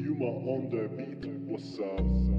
Yuma on the beat, what's up?